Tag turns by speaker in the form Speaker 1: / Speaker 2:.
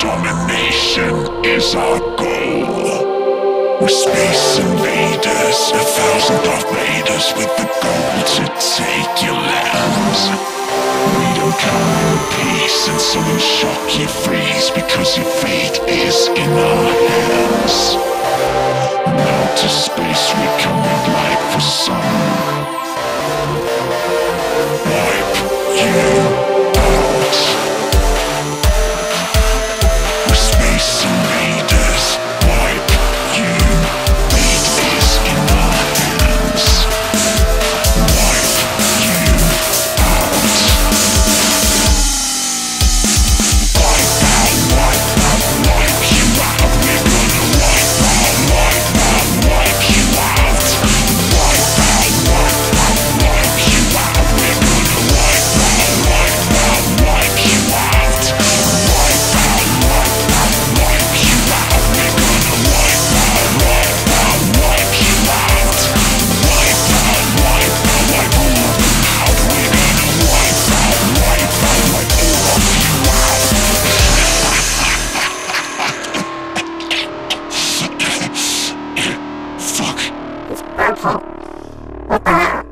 Speaker 1: Domination is our goal. We're space invaders, a thousand invaders with the goal to take your lands. We don't come in peace, and so in shock you freeze because your fate is in our hands. Now to space we come in light. 好拜拜